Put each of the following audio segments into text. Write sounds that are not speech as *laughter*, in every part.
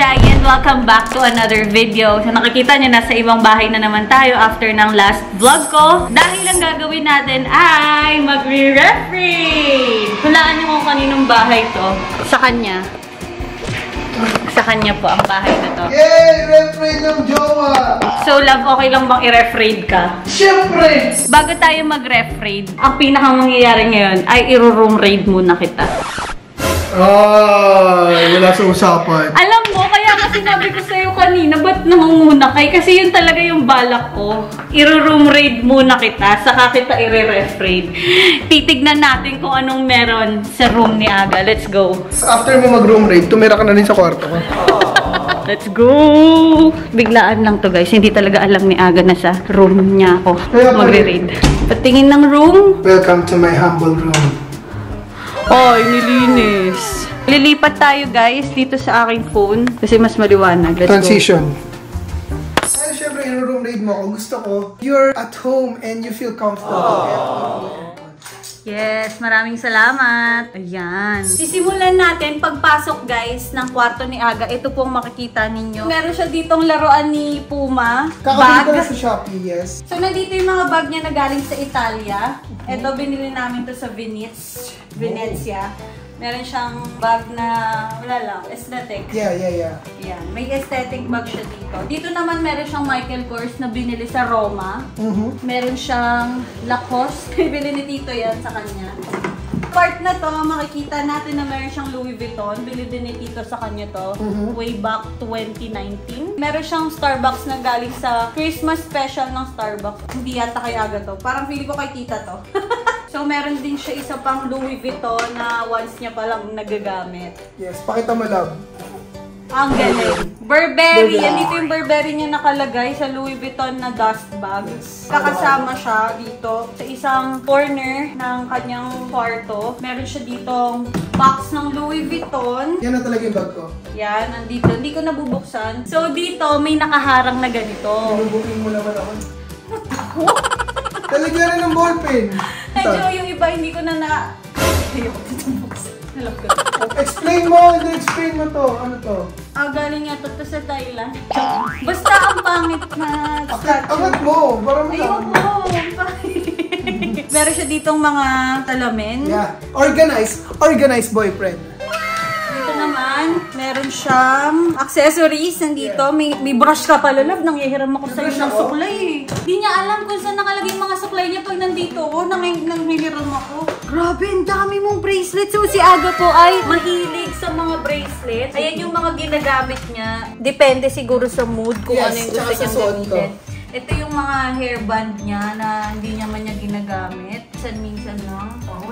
Giant. Welcome back to another video. So nakikita niyo, nasa ibang bahay na naman tayo after ng last vlog ko. Dahil ang gagawin natin ay magre-refrain. Hulaan niyo kung kaninong bahay to. Sa kanya. Sa kanya po ang bahay na to. Yay! Refrain ng jowa! So love, okay lang bang i-refrain ka? Siyempre! Bago tayo mag-refrain, ang pinakang mangyayari ngayon ay i-room raid muna kita. Ay, wala sa usapan. Alam mo, kaya nga sinabi ko sa'yo kanina, ba't namanguna kay? Kasi yun talaga yung balak ko. I-room raid muna kita, saka kita i-ref raid. Titignan natin kung anong meron sa room ni Aga. Let's go. After mo mag-room raid, tumira ka na rin sa kwarto ko. *laughs* Let's go! Biglaan lang to guys. Hindi talaga alam ni Aga na sa room niya ako magre-raid. Patingin ng room. Welcome to my humble room. Ay, nilinis. Lilipat tayo guys dito sa aking phone kasi mas maliwanag. Let's Transition. Ay, syempre, in-room raid mo ako. Gusto ko, you're at home and you feel comfortable. go. Yes, maraming salamat. Ayan. Sisimulan natin pagpasok guys ng kwarto ni Aga. Ito pong makikita ninyo. Meron siya ditong laruan ni Puma. Kakabili ko sa Shopee, yes. So, nandito yung mga bag niya na galing sa Italia. Ito, binili namin to sa Venice. Venezia. Meron siyang bag na, wala lang, aesthetic. Yeah, yeah, yeah. Yan. May aesthetic bag siya dito. Dito naman meron siyang Michael Kors na binili sa Roma. Mhm. Meron siyang Lacoste. *laughs* Bibili ni Tito yan sa kanya. Part na to, makikita natin na meron siyang Louis Vuitton. Bili din ni Tito sa kanya to. Mhm. Way back 2019. Meron siyang Starbucks na galing sa Christmas special ng Starbucks. Hindi yata kay Aga to. Parang feeling ko kay Tita to. *laughs* so, meron din siya isa pang Louis Vuitton na once niya palang nagagamit. Yes, pakita mo, love. Ang galing. Burberry. Burberry. Yan dito yung Burberry niya nakalagay sa Louis Vuitton na dust bag. Kakasama siya dito sa isang corner ng kanyang kwarto. Meron siya ditong box ng Louis Vuitton. Yan na talaga yung bag ko. Yan, nandito. Hindi ko nabubuksan. So, dito may nakaharang na ganito. Booking mo naman ako. *laughs* Talagyan ng ballpen. Medyo yung iba hindi ko na na... Ayoko dito buksan. Explain mo, explain mo to. Ano to? Ah, galing nga to, to sa Thailand. Basta ang pangit na Akit, angat mo. Para mo Ayoko! *laughs* Meron siya ditong mga talamin. Yeah. Organized. Organized boyfriend. Naman, meron siyang accessories nandito. May, may brush ka pala, love. Nangyahiram ako sa'yo ng suklay eh. Hindi niya alam kung saan nakalagay mga suklay niya pag nandito ako. Nang, nangyahiram ako. Grabe, ang dami mong bracelets. So, si Aga po ay mahilig sa mga bracelets. Ayan yung mga ginagamit niya. Depende siguro sa mood kung Yes, ano yung gusto niyang ko. gamitin. Ito yung mga hairband niya na hindi niya man niya ginagamit. Minsan-minsan lang.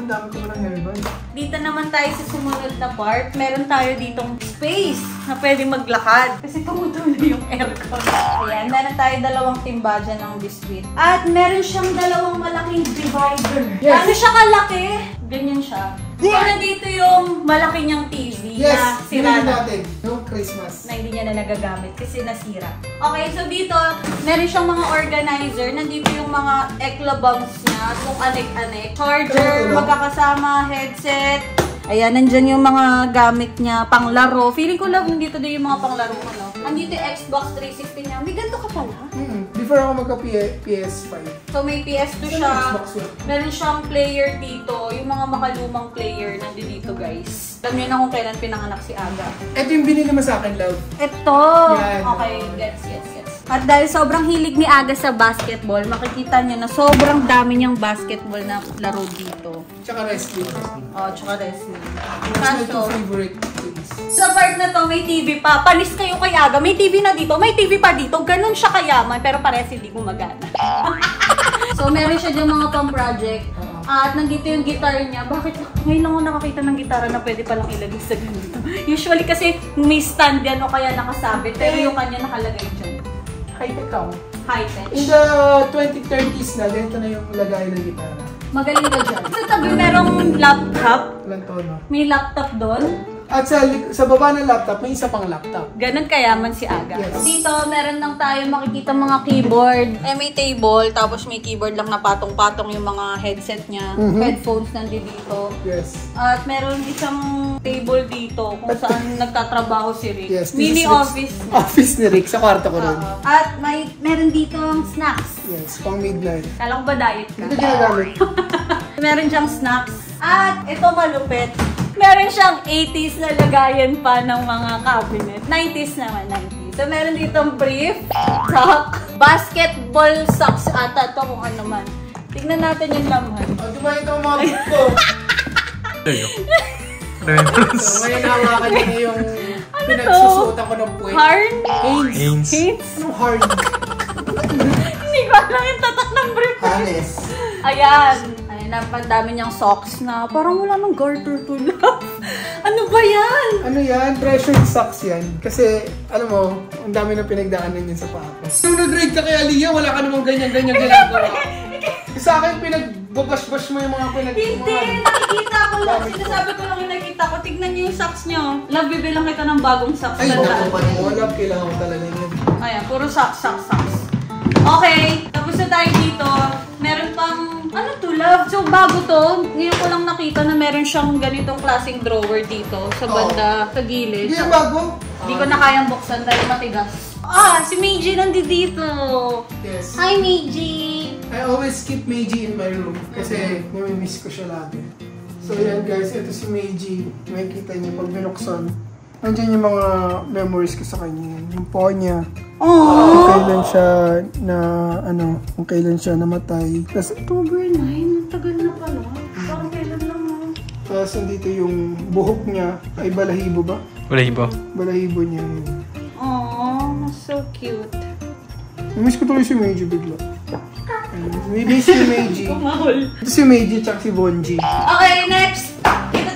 Ang dami ko ng hairband. Dito naman tayo sa sumunod na part. Meron tayo ditong space na pwede maglakad. Kasi tumutuloy yung aircon. Ayan, meron tayo dalawang timba dyan ng biscuit. At meron siyang dalawang malaking divider. Yes. Ano siya kalaki? Siya. So, nandito yung malaki niyang TV Yes, na sira na natin. No Christmas. na hindi niya na nagagamit kasi nasira. Okay, so dito, meron siyang mga organizer. Nandito yung mga eklabungs niya, kung anek-anek. Charger, magkakasama, headset. Ayan, nandyan yung mga gamit niya, panglaro. Feeling ko love, nandito din yung mga panglaro ko, no? Nandito yung Xbox 360 niya. May ganito ka pala. Before ako magka-PS5. So, may PS2 Ano siya. Xbox yun? Meron siyang player dito. Yung mga makalumang player nandito dito, guys. Alam niyo na kung kailan pinanganak si Aga. Ito yung binili mo sa akin, love. Ito! Yan. Okay, gets, gets. At dahil sobrang hilig ni Aga sa basketball, makikita niyo na sobrang dami niyang basketball na laro dito. Tsaka wrestling. Oh, tsaka wrestling. Kaso, favorite things. sa part na to, may TV pa. Panis kayo kay Aga. May TV na dito, may TV pa dito. Ganun siya kayaman, pero pares hindi gumagana. *laughs* so, meron siya dyan mga pang-project. At nandito yung guitar niya. Bakit ngayon lang ako nakakita ng gitara na pwede palang ilagay sa ganito? Usually kasi may stand yan o kaya nakasabit. Pero yung kanya nakalagay dyan. High-tech ako. High-tech. In the 2030s na, ganito na yung lagay ng gitara. Magaling ka dyan. Sa tabi merong laptop. Ilang tono? May laptop doon. At sa, sa baba ng laptop, may isa pang laptop. Ganon kayaman si Aga. Yes. Dito, meron lang tayo makikita mga keyboard. Eh, may table, tapos may keyboard lang na patong-patong yung mga headset niya. Mhm. Headphones nandito dito. Yes. At meron isang table dito kung saan *laughs* nagtatrabaho si Rick. Yes. Mini is Rick's office. Office ni Rick sa kwarto ko rin. At may meron dito ang snacks. Yes, pang midnight. Kala ko ba diet ka? Hindi ginagamit. *laughs* meron siyang snacks. At ito malupit. Meron siyang 80s na lagayan pa ng mga cabinet. 90s naman, 90s. So, meron ditong brief, sock, basketball socks ata to kung ano man. Tignan natin yung laman. Oh, dumayo ito ang mga book ko. So, ngayon hawakan niya yung pinagsusutan ko ng puwet. Harn? Hanes. Hanes. Anong hard? Hindi ko alam yung tatak ng brief. Hanes. Ayan. Ayan, napandami niyang socks na parang wala nang garter to love. *laughs* ano ba yan? Ano yan? Pressured socks yan. Kasi, alam mo, ang dami na pinagdaanan yun sa paa ko. Nung nag-grade ka kay Aliyah, wala ka namang ganyan-ganyan ginagawa. sa akin, pinagbabash-bash mo yung mga pinag... Hindi, nakikita ko lang. Sinasabi ko lang yung nakita ko. Tignan niyo yung socks niyo. Love, bibilang kita ng bagong socks. Ay, naku pa Wala, kailangan ko talaga yun. Ayan, puro socks, socks, socks. Okay, tapos na tayo dito. Meron pang, love? So, bago to, ngayon ko lang nakita na meron siyang ganitong klaseng drawer dito sa banda, sa gilid. Hindi yung bago. Hindi ko na kayang buksan dahil matigas. Ah, si Meiji nandito dito. Yes. Hi, Meiji! I always keep Meiji in my room kasi namimiss ko siya lagi. So yan guys, ito si Meiji. Makikita niyo pag binuksan. Nandiyan yung mga memories ko sa kanya. Yung po niya. Kung kailan siya na, ano, kung kailan siya namatay. Tapos, October 9, ang tagal na pala. Parang kailan lang ah. tapos nandito yung buhok niya. Ay, balahibo ba? Wala iba. Balahibo niya yun. Aww, so cute. Namiss ko tuloy si Meiji bigla. Ayun. May miss si Meiji. *laughs* Mahal. Ito si Meiji tsaka si Bonji. Okay, next!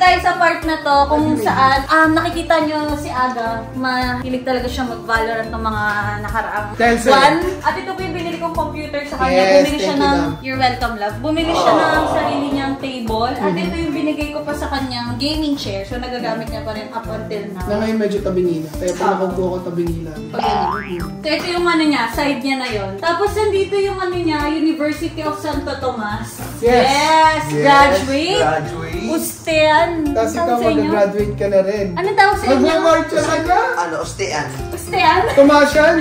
Tayo sa part na to kung saan um, nakikita nyo si Aga, mahilig talaga siya mag-Valorant ng mga nakaraang sa- buwan. At ito po yung binili kong computer sa kanya. Yes, Bumili siya you, ng, ma'am. you're welcome love, bumili siya ng sarili niyang table. At ito yung binigay ko pa sa kanyang gaming chair. So nagagamit niya pa rin up until now. Na ngayon medyo tabi nila. Kaya pag Ah. nakukuha ko tabi nila. Pag ganun. So, ito yung ano niya, side niya na yon. Tapos, nandito yung ano niya, University of Santo Tomas. Yes. Yes! Graduate! Graduate. Ustean! Tapos ikaw mag-graduate ka na rin. Anong tawag sa inyo? Mag-march ka na? Ano, ostean. Ustean? Tumasyan!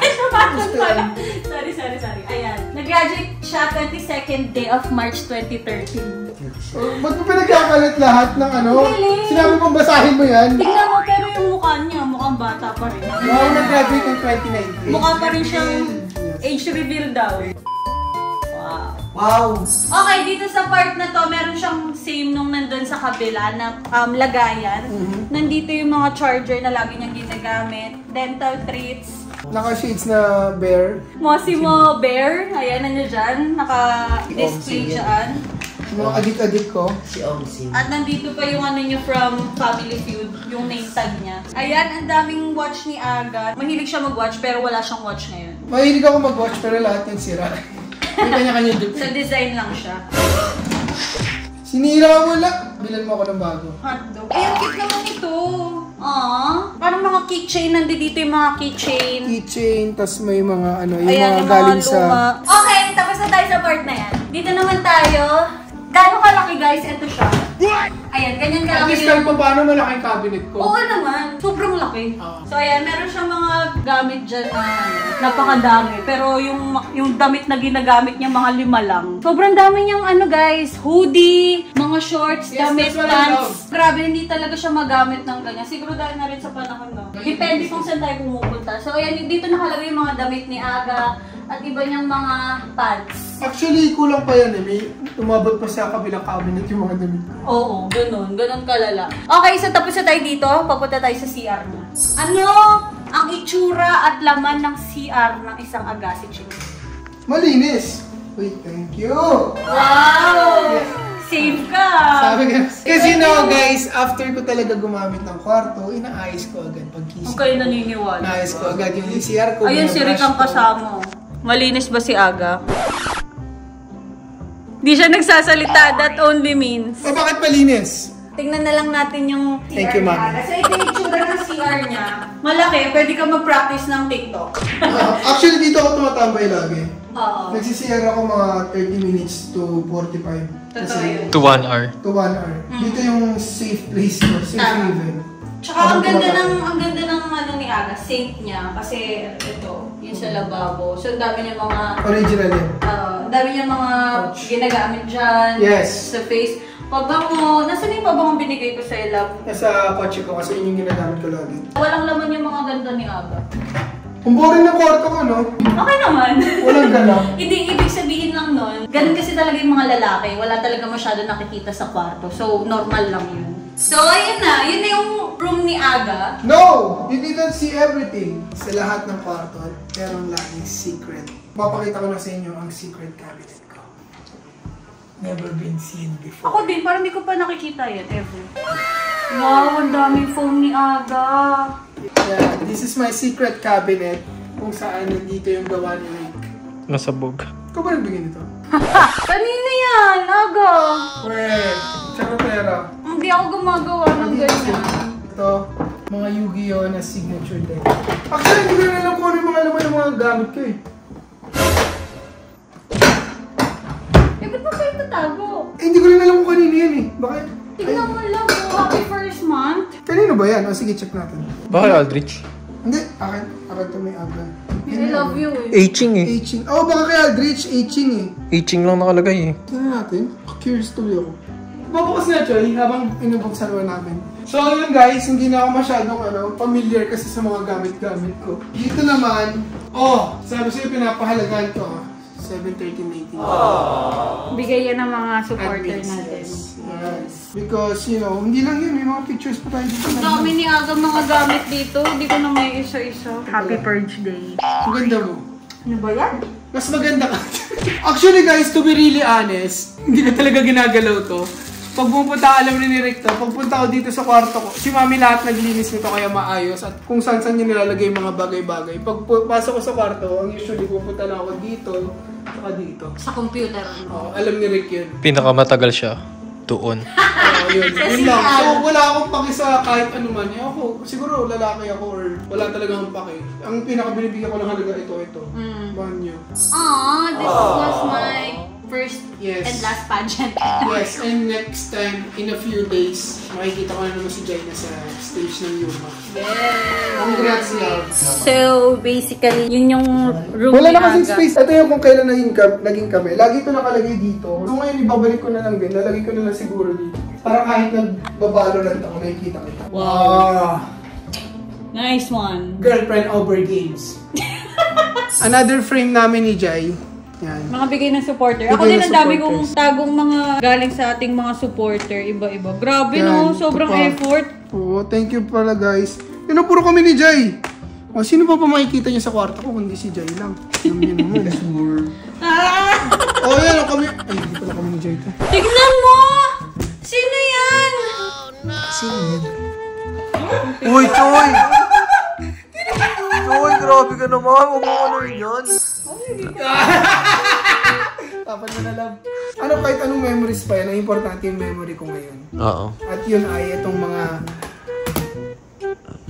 Ay, *laughs* nabasan pala. Sorry, sorry, sorry. Ayan. Nag-graduate siya 22nd day of March 2013. Oh, ba't mo pinagkakalit lahat ng ano? Galing. Sinabi kong basahin mo yan. Tingnan mo, pero yung mukha niya, mukhang bata pa rin. Wow, nag-graduate ng 2019. Mukha pa rin siyang age reveal daw. Wow. Okay, dito sa part na to, meron siyang same nung nandun sa kabila na um, lagayan. Mhm. Nandito yung mga charger na lagi niyang ginagamit. Dental treats. Naka-shades na bear. Mosimo Bear. Ayan, nandiyo dyan. Naka-display yan. dyan. Yung mga adik-adik ko. Si Ongsin. At nandito pa yung ano niyo from Family Feud, yung name tag niya. Ayan, ang daming watch ni Aga. Mahilig siya mag-watch pero wala siyang watch ngayon. Mahilig ako mag-watch pero lahat yung sira. May kanya-kanya dip. Sa design lang siya. Sinira mo lang. Bilan mo ako ng bago. Hotdog. Ay, ang cute naman ito. Aww. Parang mga keychain. Nandito yung mga keychain. Keychain, tas may mga ano, yung Ayan, mga yung galing mga sa... luma. Okay, tapos na tayo sa part na yan. Dito naman tayo. Gano'ng kalaki guys? Ito siya. Ayan, ganyan At kalaki least yung... kahit pa paano malaking cabinet ko. Oo naman. Sobrang laki. Oo. So, ayan, meron siyang mga gamit dyan na napakadami. Pero yung yung damit na ginagamit niya, mga lima lang. Sobrang dami niyang ano guys, hoodie, mga shorts, Yes, damit, pants. Grabe, hindi talaga siya magamit ng ganyan. Siguro dahil na rin sa panahon, no? Depende kung saan tayo pumupunta. So, ayan, dito nakalagay yung mga damit ni Aga at iba niyang mga pants. Actually, kulang pa yan eh. May umabot pa sa kabilang cabinet yung mga damit ko. Oo, ganun. Ganun kalala. Okay, so tapos na tayo dito. Papunta tayo sa CR na. Ano ang itsura at laman ng CR ng isang Agassi chick? Malinis! Wait, thank you! Wow! Save ka! Sabi nga. Kasi no, guys, after ko talaga gumamit ng kwarto, inaayos ko agad pag Huwag kising. kayo naniniwala. Inaayos ko agad yung CR ko. Ayun, si Rick ang ko. kasama. Malinis ba si Aga? Di siya nagsasalita, that only means. O bakit malinis? Tingnan na lang natin yung CR Thank you, niya. ma'am. Kasi ito yung itsura ng CR niya. Malaki, pwede ka mag-practice ng TikTok. Ah, actually, dito ako tumatambay lagi. Oo. Nagsisiyar ako mga 30 minutes to 45. Totoo yun. To one hour. to 1 hour. Dito yung safe place ko, safe haven. Tsaka ang ganda ng ang ganda ng ano ni Aga, saint niya kasi ito, yun sa lababo. So ang dami niya mga Original yan. uh, ang dami niya mga Ouch. ginagamit diyan Yes. sa face. Pabango, nasa yung pabango binigay ko sa love? Nasa kotse ko kasi yun yung ginagamit ko lagi. Walang laman yung mga ganda ni Aga. Kung boring na kwarto ko, no? Okay naman. Walang galaw. *laughs* Hindi, ibig sabihin lang nun, ganun kasi talaga yung mga lalaki. Wala talaga masyado nakikita sa kwarto. So, normal lang yun. So, ayun na. Yun na yung room ni Aga. No! You didn't see everything sa lahat ng kwarto. Merong laging secret. Papakita ko na sa inyo ang secret cabinet ko. Never been seen before. Ako din, parang hindi ko pa nakikita yan ever. Wow, ang daming phone ni Aga. Yeah, this is my secret cabinet kung saan nandito yung gawa ni Rick. Nasabog. Ikaw ba nagbigay nito? *laughs* Kanina yan, Aga. Wait, tsaka pera. Hindi ako gumagawa ng ganyan. Ito, mga Yu-Gi-Oh! na signature deck. Actually, hindi ko na alam kung ano yung mga laman ng mga gamit ko eh. Eh, ba't mo? Eh, hindi ko rin alam kung kanino yan eh. Bakit? Tignan mo lang, oh, happy first month. Kanino ba yan? O sige, check natin. Bakit Aldrich? Hindi, akin. Akin ito may aga. I love you eh. Aging eh. Aging. Oh, baka kay Aldrich, aging eh. Aging lang nakalagay eh. Tingnan natin. Curious tuloy ako. Pabukas na, Choy, habang inubuksan naman namin. So, yun guys, hindi na ako masyadong ano, familiar kasi sa mga gamit-gamit ko. Dito naman, oh, sabi sa'yo, pinapahalagaan ko. ah. 713 Bigay yan ng mga supporter natin. Yes. Because, you know, hindi lang yun, may mga pictures pa tayo dito. Ang dami ni Aga mga gamit dito. Hindi ko na may isa-isa. Happy Purge Day. Ang ganda mo. Ano ba yan? Mas maganda ka. *laughs* Actually guys, to be really honest, hindi ko talaga ginagalaw to. Pag pumunta, alam ni Rick to, pagpunta ko dito sa kwarto ko, si Mami lahat naglinis nito kaya maayos at kung saan saan niya nilalagay yung mga bagay-bagay. Pag pasok ko sa kwarto, ang usually pupunta lang ako dito, saka dito. Sa computer. Oo, alam ni Rick yun. Pinakamatagal siya. Doon. Oo, yun. yun lang. So, wala akong paki sa kahit ano man. Eh, ako, siguro lalaki ako or wala talagang paki. Ang pinakabinibigyan ko lang halaga ito, ito. Mm. Banyo. Aww, this was my first Yes. and last pageant. *laughs* Yes, and next time, in a few days, makikita ko na naman si Jai na sa stage ng Yuma. Congrats, love. So, basically, yun yung room Wala na kasing space. Ito yung kung kailan naging, kam- naging kami. Lagi ito nakalagay dito. So ngayon, ibabalik ko na lang din. Lalagay ko na lang siguro dito. Para kahit nagbabalo lang ako, nakikita kita. Wow! Nice one. Girlfriend over games. *laughs* Another frame namin ni Jai. Yan. Mga bigay ng supporter. Ako din ng ang dami kong tagong mga galing sa ating mga supporter. Iba-iba. Grabe no, Yan, sobrang ito pa. effort. Oo, thank you pala guys. Yun ang puro kami ni Jai. O, sino pa pa makikita niyo sa kwarto ko kundi si Jai lang? Alam niyo naman. *laughs* Sure. Ah! O, yan kami. Ay, hindi pala kami ni Jai to. Tignan mo! Sino yan? Sino yan? Uy, Choy! *laughs* Choy, grabe ka naman. Huwag mo ano yun. *laughs* Tapan mo na lang. Ano, kahit anong memories pa yan, ang importante yung memory ko ngayon. Oo. At yun ay itong mga...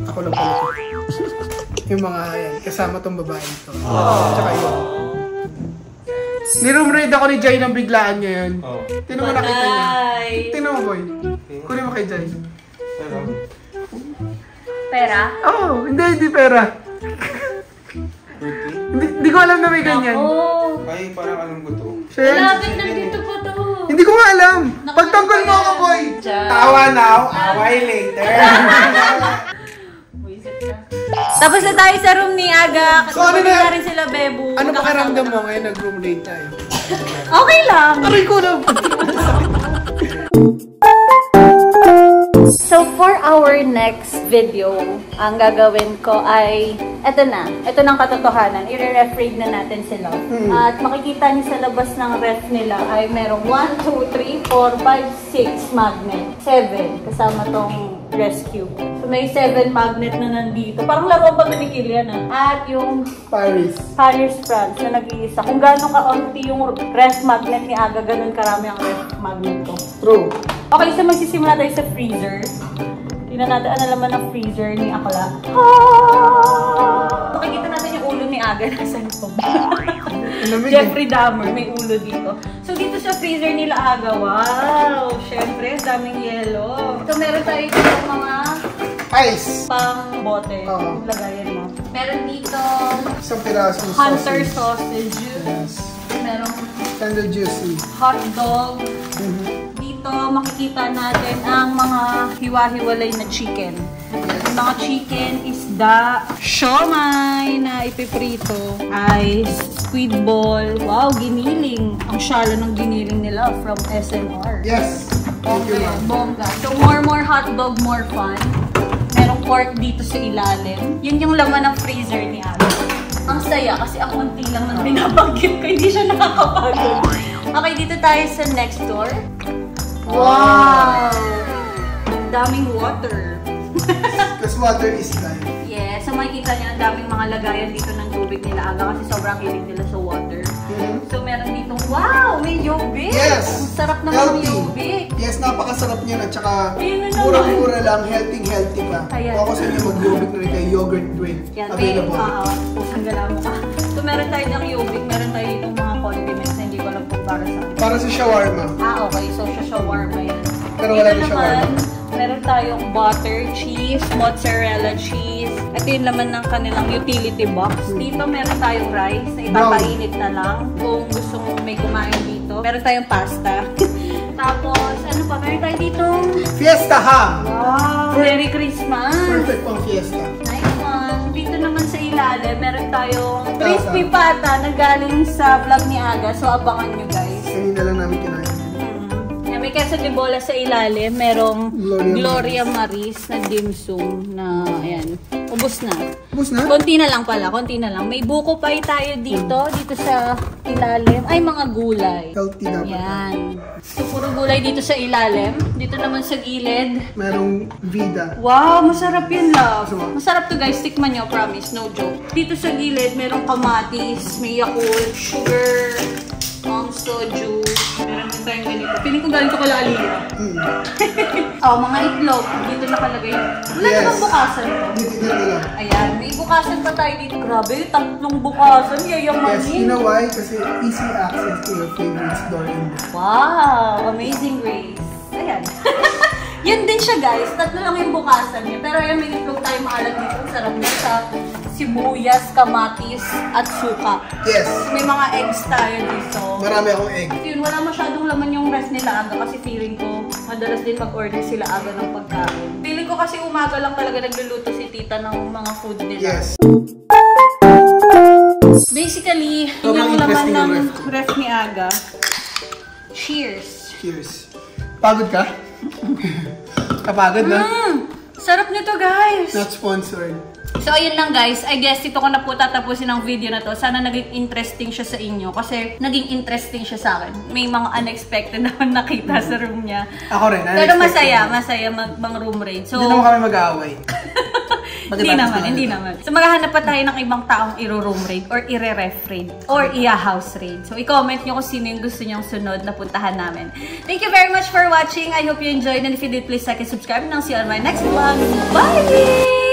Ako lang pala. yung mga, yan, kasama tong babae ito. Tsaka yun. Ni-room raid ako ni Jai ng biglaan ngayon. Oh. Tinan mo nakita niya. Tinan mo, boy. Kunin mo kay Jai. Pera? Oo, oh, hindi, hindi pera. Hindi, hindi ko alam na may ganyan. Oh. Ay, parang anong gusto. Siya yan. Malapit nandito pa to. Hindi ko nga alam. Pagtanggol mo ako, boy. Diyan. Tawa now, away later. *laughs* Tapos na tayo sa room ni Aga. So, ano Kasama na- na rin sila, Bebo. ano Nakasama pakiramdam na. mo ngayon nag-room raid tayo? Okay lang. Aray ko na. *laughs* So, for our next video, ang gagawin ko ay, eto na, eto ng katotohanan, i-ref raid na natin sila. At makikita niyo sa labas ng ref nila ay merong 1, 2, 3, 4, 5, 6 magnet. 7, kasama tong rescue. So, may 7 magnet na nandito. Parang laro pa ni Kilian ah. At yung Paris. Paris, France na nag-iisa. Kung gaano ka-onti yung ref magnet ni Aga, ganun karami ang ref magnet ko. True. Okay, so magsisimula tayo sa freezer. Tingnan natin ano naman ang freezer ni Akla. Ah! Makikita natin yung ulo ni Aga na cellphone. *laughs* Alamig eh. Jeffrey Dahmer, may ulo dito. So, dito sa freezer nila Aga, wow! Siyempre, ang daming yellow. So, meron tayo dito mga Ice. pang bote. Oo. Lagayan mo. Meron dito Isang pirasong Hunter sausage. sausage. Yes. Merong Tender juicy. hot dog. Mhm. Dito, makikita natin ang mga hiwa-hiwalay na chicken. Yung mga chicken, isda, siomay na ipiprito, ice, squid ball. Wow, giniling. Ang shallow ng giniling nila from SNR. Yes. You, Bongga. So, more more hot dog, more fun. Merong pork dito sa ilalim. Yun yung laman ng freezer ni Ate. Ang saya kasi ang konti lang nang binabanggit ko. Hindi siya nakakapagod. Okay, dito tayo sa next door. Wow! Ang daming water. Because water is life. Yes, so makikita niyo ang daming mga lagayan dito ng tubig nila aga kasi sobrang hilig nila sa water. Mhm. So meron dito, wow! May yogurt! Yes. Ang sarap ng mga Healthy. yogurt. Yes, napakasarap niyan at saka naman. murang-mura lang, healthy-healthy pa. Ayan. Kung ako sa inyo mag-yogurt na rin kayo, yogurt drink. Yan, may, Available. uh, pusang gala mo ka. So, meron tayo ng yogurt, meron tayo para sa Para sa shawarma. Ah, okay. So, siya shawarma yan. Pero wala na shawarma. meron tayong butter, cheese, mozzarella cheese. Ito yung laman ng kanilang utility box. Dito meron tayong rice na ipapainit na lang kung gusto mo may kumain dito. Meron tayong pasta. *laughs* Tapos, ano pa? Meron tayo dito. Fiesta ham! Wow! Merry Christmas! Perfect pang fiesta. Nice one. Dito naman sa ilalim, meron tayong crispy pata na galing sa vlog ni Aga. So, abangan nyo guys. Kanina lang namin kinain. Mm. Yan, may queso de bola sa ilalim. Merong Gloria Gloria, Maris na dim sum na, ayan, ubos na. Bus na? Konti na lang pala, konti na lang. May buko pie tayo dito, dito sa ilalim. Ay, mga gulay. Healthy dapat. Yan. So, puro gulay dito sa ilalim. Dito naman sa gilid. Merong vida. Wow, masarap yun, love. Masarap. To guys, tikman nyo, promise, no joke. Dito sa gilid, merong kamatis, may yakult, sugar, soju. Meron din tayong ganito. Piling ko galing to kala Aliyah. Mm. *laughs* Oh, mga itlog. Dito nakalagay. Wala Yes. namang bukasan to. Dito na lang. Ayan, may bukasan pa tayo dito. Grabe, tatlong bukasan. Yes, you Yayamanin. know why? Kasi easy access to your favorite store in there. Wow, amazing grace. Ayan. *laughs* Yun din siya guys, tatlo lang yung bukasan niya. Pero ayan, may itlog tayo maalat dito. Sarap niya sa sibuyas, kamatis, at suka. Yes. May mga eggs tayo dito. Marami akong egg. Yun, wala masyadong laman yung rest nila aga kasi feeling ko madalas din mag-order sila aga ng pagkain. Feeling ko kasi umaga lang talaga nagluluto si tita ng mga food nila. Yes. Basically, Sobrang yung laman ng ref ni Aga. Cheers! Cheers. Pagod ka? *laughs* Kapagod na? Mm, sarap nito guys! Not sponsored. So, ayun lang guys. I guess ito ko na po tatapusin ang video na to. Sana naging interesting siya sa inyo. Kasi naging interesting siya sa akin. May mga unexpected *laughs* naman nakita sa room niya. Ako rin. Pero masaya, masaya mag, mang room raid. So, Hindi naman kami mag-aaway. *laughs* hindi naman, na- hindi naman. So, maghahanap pa tayo ng ibang taong iro-room raid or ire-ref raid or iya-house raid. So, i-comment nyo kung sino yung gusto nyong sunod na puntahan namin. Thank you very much for watching. I hope you enjoyed and if you did, please like and subscribe and I'll see you on my next vlog. Bye!